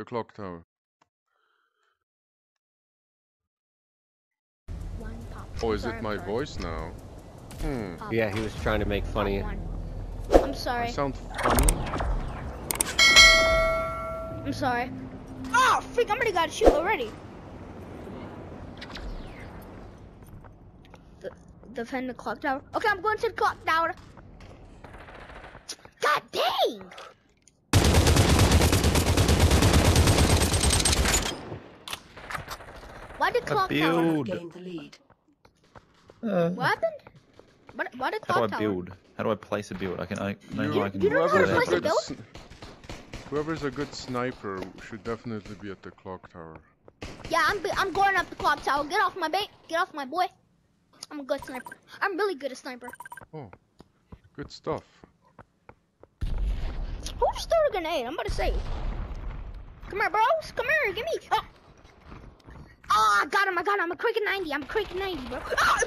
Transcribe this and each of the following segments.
The clock tower. One. Oh, is it my sorry. voice now? Hmm. Pop, Yeah, he was trying to make funny. I'm I sorry. sound funny. I'm sorry. Oh, freak! I'm already got a shoot already. The, defend the clock tower. Okay, I'm going to the clock tower. God dang! Why did clock tower? build. Gained the lead. Uh, What happened? What, why did how do I tower? build? How do I place a build? I can. I know You- I can. you don't know how to Whoever's a place a good build? Whoever's a good sniper should definitely be at the clock tower. Yeah, I'm I'm going up the clock tower. Get off my bait. Get off my boy. I'm a good sniper. I'm really good at sniper. Oh, good stuff. Who just threw a grenade? I'm about to say. Come here, bros. Come here. Give me. Oh. Oh, I got him. I got him. I'm a quick 90. I'm a quick 90, bro. Oh.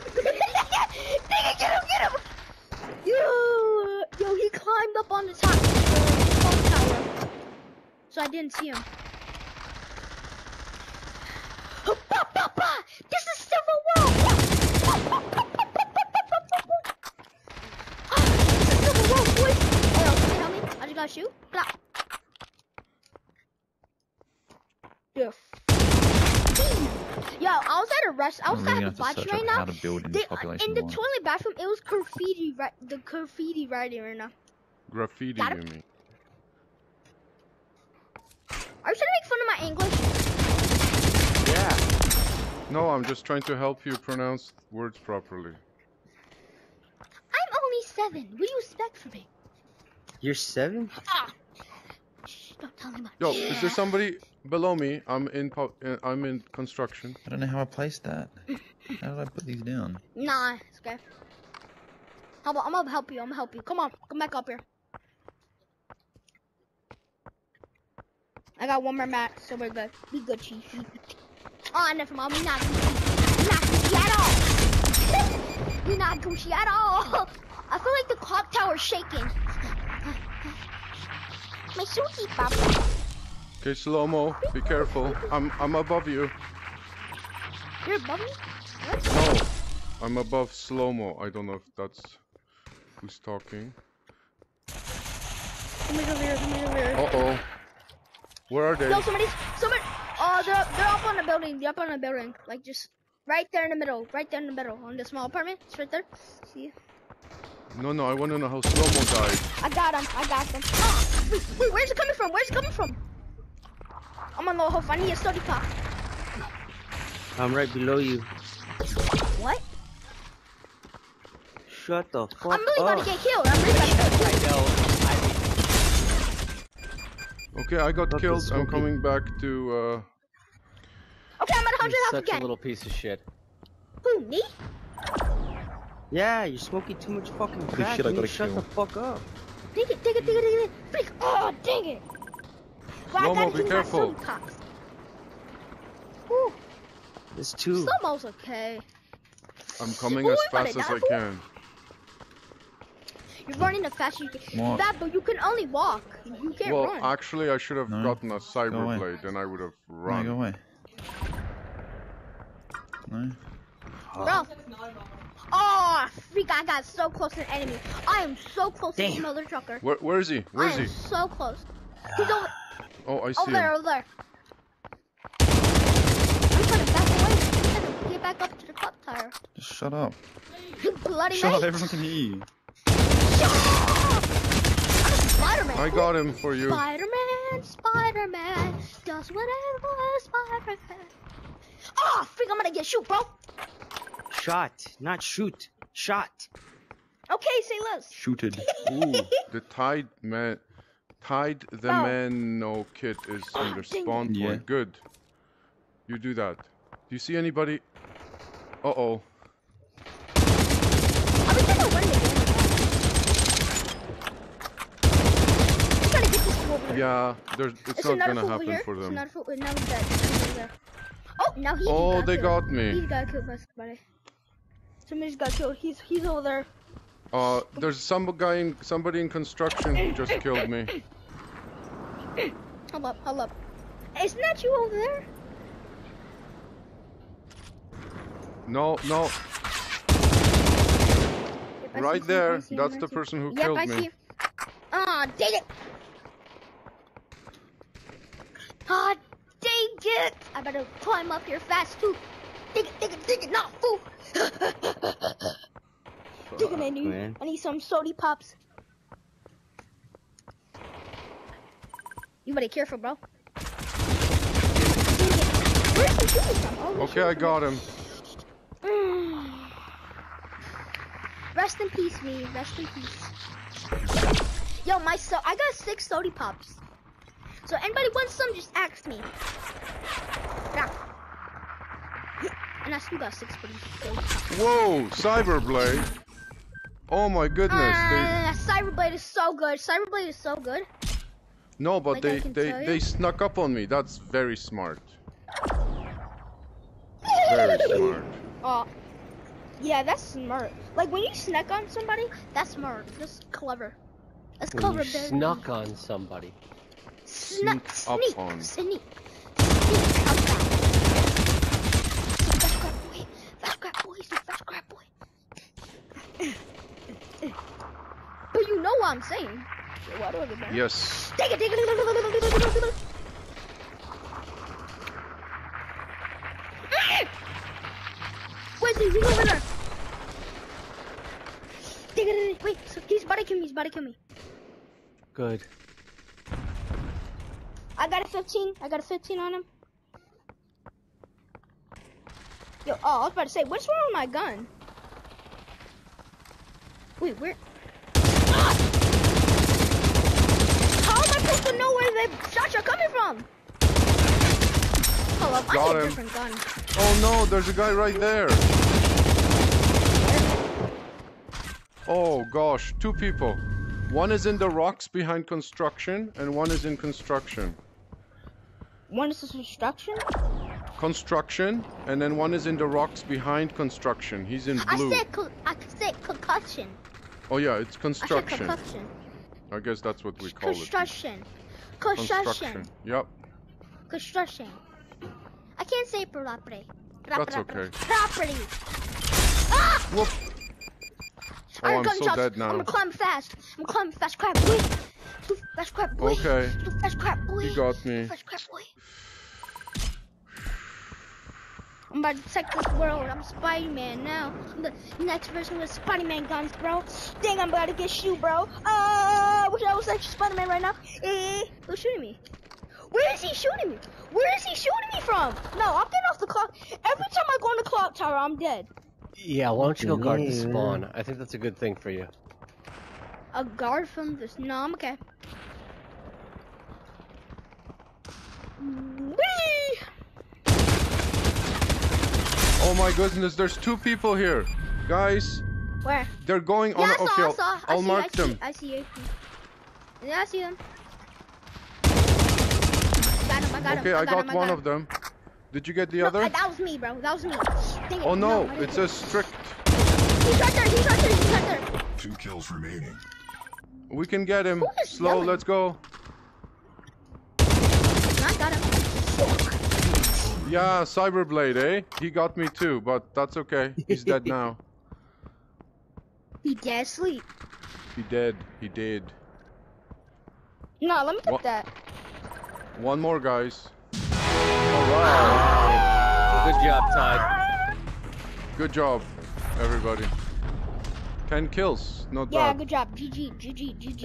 It, get him, get him. Yo, yo, he climbed up on the top the clock tower. So I didn't see him. Oh, bah, bah, bah. This is Civil War. Ah, this is Civil War, boys. Hey, yo, can you help me? I just gotta shoot. Blah. Yeah. Yo, I was at a rest. I was really at gonna a have to watch search right now. how to build in They, in the one. toilet bathroom, it was graffiti. Right, the graffiti writing right now. Graffiti, Got you it. mean? Are you trying to make fun of my English? Yeah. No, I'm just trying to help you pronounce words properly. I'm only seven. What do you expect from me? You're seven? Ah. Shh, don't tell anyone. Yo, is there somebody below me? I'm in. Po- uh, I'm in construction. I don't know how I placed that. How did I put these down? Nah, it's okay. How about, I'm gonna help you. I'm gonna help you. Come on, come back up here. I got one more mat, so we're good. Be good, chief. Oh, never mind. We not Gucci. We not Gucci at all. we not Gucci at all. I feel like the clock tower's shaking. My sushi papa. Okay, slow mo. Be careful. I'm. I'm above you. You're above me? What? No, I'm above slow mo. I don't know if that's who's talking. Somebody's over here. Somebody's over here. Uh oh. Where are they? No, somebody's, somebody, oh, they're, they're up on the building, they're up on the building, like just right there in the middle, right there in the middle, on the small apartment, it's right there, see, No, no. I want to know how slow mo died. I got him, I got him. ah, wait, wait, where's it coming from, where's it coming from? I'm on the hope, I need a study pop. I'm right below you. What? Shut the fuck I'm really about up. to get killed, I'm really about to get I killed. know. Okay, I got Look, killed. I'm coming back to. uh... Okay, I'm at 100 You're such a little piece of shit. Who, me? Yeah, you're smoking too much fucking crack. shit I you need gotta to shut kill. the fuck up. Dig it, dig it, dig it, dig it, freak, oh, dang it. Well, I gotta be use my careful. Ooh, There's two. slow-mo's okay. I'm coming Ooh, as fast as I can. You're running as fast as you can. What? Bad, but you can only walk. You can't Well, run. actually, I should have No. gotten a away. cyber blade, then I would have No, run. go away. No. Bro. Oh, freak, I got so close to an enemy. I am so close to this Damn. mother trucker. Where, where is he? Where I is am he? so close. He's over, ah. Oh, I see over there, over there. I'm trying to back away. I'm trying to get back up to the clock tower. Just shut up. Bloody Shut up, everyone can hear you. Spider-Man. I got him for you. Spider-Man, Spider-Man, does whatever Spider-Man. Oh, freak, I'm gonna get shoot, bro. Shot, not shoot. Shot. Okay, say less. Shooted. Ooh, the Tide Man. Tide the Oh. Man No Kit is in the dang it. spawn Yeah. point. Good. You do that. Do you see anybody? Uh oh. Are we gonna win the game? I'm trying to get this over there. Yeah, there's, it's, It's not gonna happen here. for them. another. Now he's dead. Now he's dead. Oh, now he. Oh, got they killed. got me. He got killed by somebody. Somebody just got killed. He's he's over there. Uh, there's some guy in somebody in construction who just killed me. Hold up, hold up. isn't that you over there? No, no, Yep, right there. him, That's the person who Yep, killed I me. him. Aw, dang it! Aw, dang it! I better climb up here fast too. Dig it, dig it, dig it, not fool! Dig it, I need, man. I need some sody pops. You better careful, bro. Dang it. Where's he shooting from? Oh, Okay, I got him. Rest in peace, me. Rest in peace. Yo, my so I got six sody pops. So anybody wants some, just ask me. Yeah. And I still got six for these sody pops. Whoa, Cyberblade. Oh my goodness. They, Uh, Cyberblade is so good. Cyberblade is so good. no, but like they, they, they snuck up on me. That's very smart. Very smart. Oh, yeah, that's smart. Like when you snuck on somebody, that's smart. That's clever. That's When clever. you baby. snuck on somebody. Snuck, Sneak up sneak, on. sneak, sneak up on. Fast grab boy, fast grab boy, he's a fast grab boy. But you know what I'm saying. So what over? Yes. Dig it, dig it, dig it, dig it, dig it, dig it, dig it. Where's he? He's over there. Dig it, dig it. Wait, he's about to kill me. He's about to kill me. Good. I got a 15. I got a 15 on him. Yo, oh, I was about to say, what's wrong with my gun? Wait, where? Ah! How am I supposed to know where the shots are coming from? Oh, Hold up, I Got need him. gun. Oh no, there's a guy right there. Oh gosh, two people. One is in the rocks behind construction, and one is in construction. One is in construction. Construction, and then one is in the rocks behind construction. He's in blue. I said, co- I said concussion. Oh yeah, it's construction. I said construction. concussion. I guess that's what we call it. Construction. Construction. Yep. Construction. I can't say property. That's okay. Property. Ah! Whoop. Oh, I I'm so gunshots. dead I'm gonna climb fast. I'm climbing fast, crap boy. Fast, crap boy. Okay. Fast, crap boy. You got me. Fast, crap boy. I'm about to protect this world. I'm Spider-Man now. I'm the next person with Spider-Man guns, bro. Dang, I'm about to get shoot, bro. Uh, I wish I was actually Spider-Man right now. Eh, who's shooting me? Where is he shooting me? Where is he shooting me from? No, I'm getting off the clock. Every time I go on the clock tower, I'm dead. Yeah, why don't you go guard the spawn? I think that's a good thing for you. A guard from this. No, I'm okay. Whee! Oh my goodness, there's two people here. Guys, Where? they're going Yeah, on. I saw, okay, I I'll, saw. I I'll see, mark I see, them. I see, I see. Yeah, I see them. Got him, I got him. Okay, I got him, one got of them. Did you get the No, other? uh, that was me, bro. That was me. Dang it. Oh no, I didn't it says strict. He's right there, he's right there, he's right there. Two kills remaining. We can get him. Slow, yelling? let's go. I got him. Yeah, Cyberblade, eh? He got me too, but that's okay. He's dead now. He dead sleep. He dead. He did. No, let me get What? that. One more, guys. Alright. Good job, Todd. Good job, everybody. Ten kills. Not Yeah, bad. good job. GG, GG, GG. Thank-